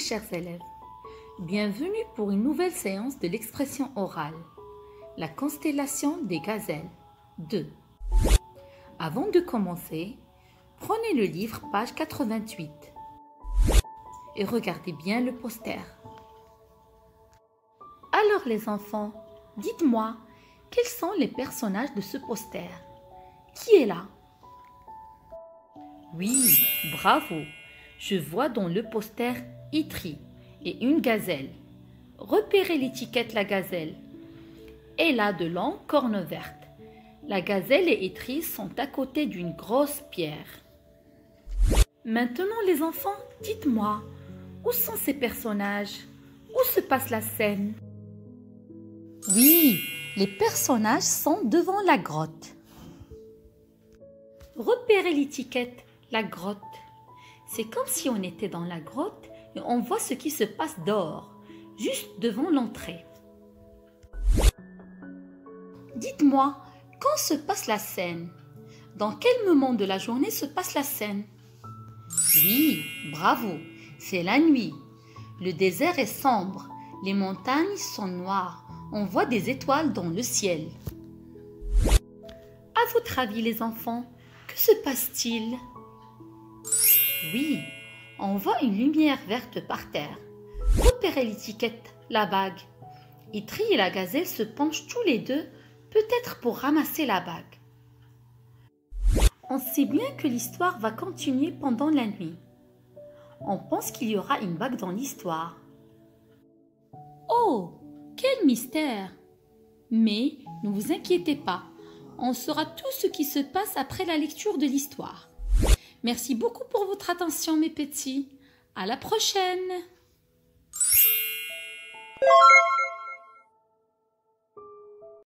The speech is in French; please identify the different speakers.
Speaker 1: chers élèves. Bienvenue pour une nouvelle séance de l'expression orale. La constellation des gazelles 2. Avant de commencer, prenez le livre page 88 et regardez bien le poster. Alors les enfants, dites-moi, quels sont les personnages de ce poster? Qui est là? Oui, bravo. Je vois dans le poster Itri et une gazelle. Repérez l'étiquette la gazelle. Elle a de longues cornes vertes. La gazelle et Itri sont à côté d'une grosse pierre. Maintenant les enfants, dites-moi, où sont ces personnages? Où se passe la scène? Oui, les personnages sont devant la grotte. Repérez l'étiquette, la grotte. C'est comme si on était dans la grotte et on voit ce qui se passe dehors, juste devant l'entrée. Dites-moi, quand se passe la scène? Dans quel moment de la journée se passe la scène? Oui, bravo, c'est la nuit. Le désert est sombre, les montagnes sont noires, on voit des étoiles dans le ciel. À votre avis, les enfants, que se passe-t-il? Oui, on voit une lumière verte par terre. Repérez l'étiquette, la bague. Itri et la gazelle se penchent tous les deux, peut-être pour ramasser la bague. On sait bien que l'histoire va continuer pendant la nuit. On pense qu'il y aura une bague dans l'histoire. Oh, quel mystère Mais ne vous inquiétez pas, on saura tout ce qui se passe après la lecture de l'histoire. Merci beaucoup pour votre attention, mes petits. À la prochaine!